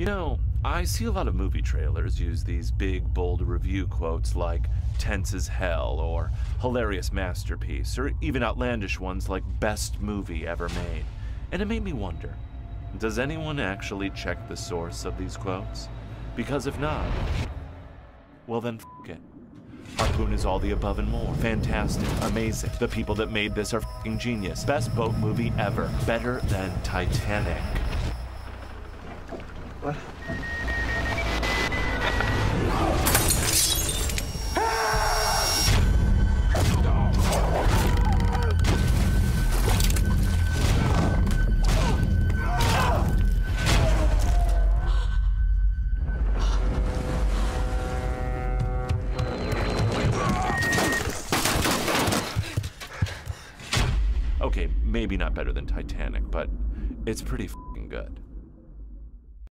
You know, I see a lot of movie trailers use these big, bold review quotes like tense as hell or hilarious masterpiece or even outlandish ones like best movie ever made. And it made me wonder does anyone actually check the source of these quotes? Because if not, well then f it. Harpoon is all the above and more. Fantastic, amazing. The people that made this are fing genius. Best boat movie ever. Better than Titanic. What? Okay, maybe not better than Titanic, but it's pretty good.